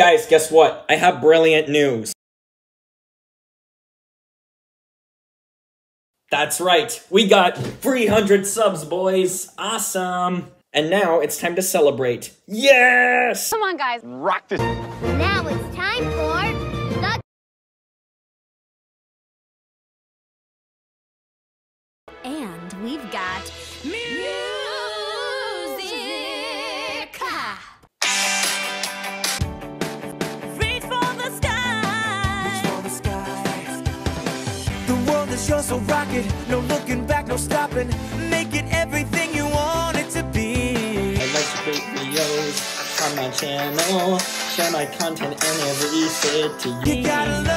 Guys, guess what? I have brilliant news. That's right, we got 300 subs, boys! Awesome! And now it's time to celebrate. Yes! Come on, guys. Rock this. Now it's time for the. And we've got music. Is yours, so rock it. No looking back, no stopping. Make it everything you want it to be. I like to create videos on my channel, share my content in every city. You gotta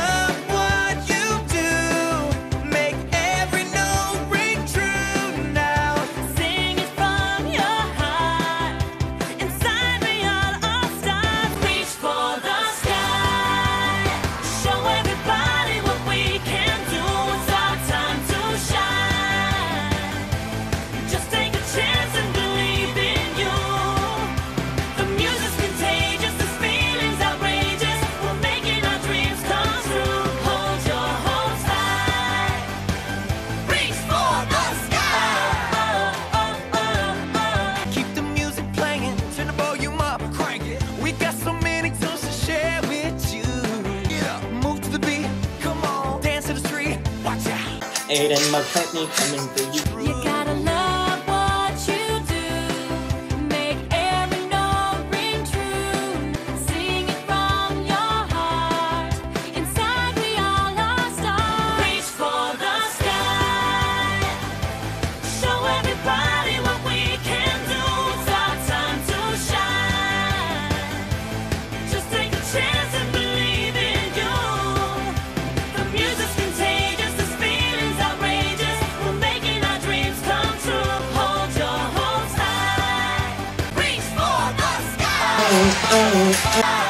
We got so many tunes to share with you. Yeah, move to the beat, come on, dance to the street, watch out. Aiden McCartney coming for you. You for the sky.